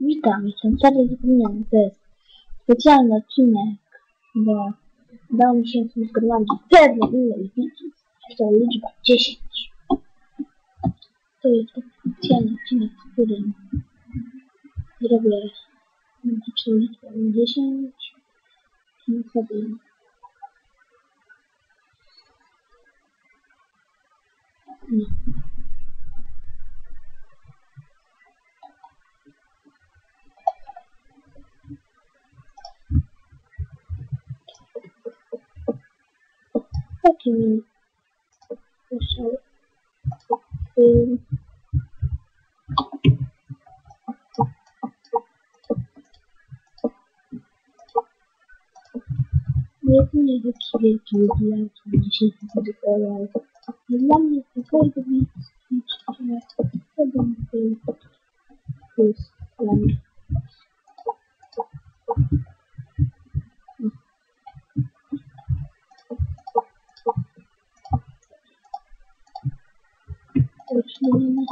Witam, jestem Czarny Zapomniany. To jest specjalny odcinek, bo udało mi się zgromadzić pewną ilość widzów. To liczba 10. To jest specjalny odcinek, w którym zrobię magiczną liczbę 10 i sobie no. document special thing Making a document to be able to shape the oil. The one is going to to the second thing. görüşmelerine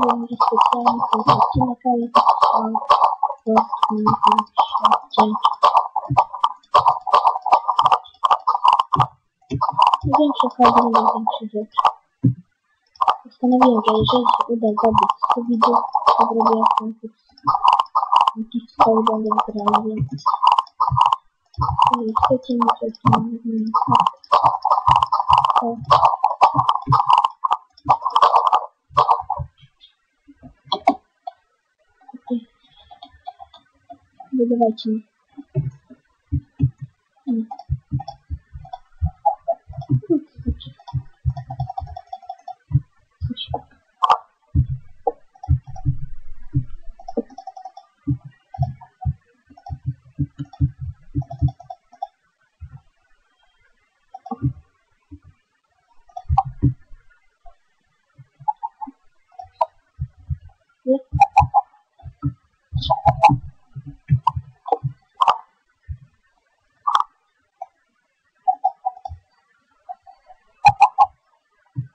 będzie może specjalny ten odcinek, ale to. Postanowiłem, że jeżeli się uda 100 widzów, to zrobię konkurs. Jakiś cały będę wygrany, więc jeżeli chcecie na mnie Hadi bakayım.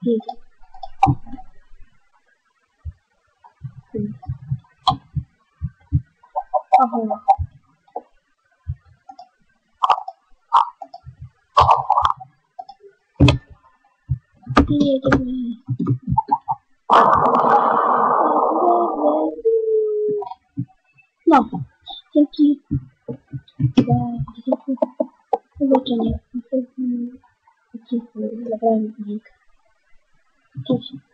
No, thank you. Wow, Thank you. Thank you.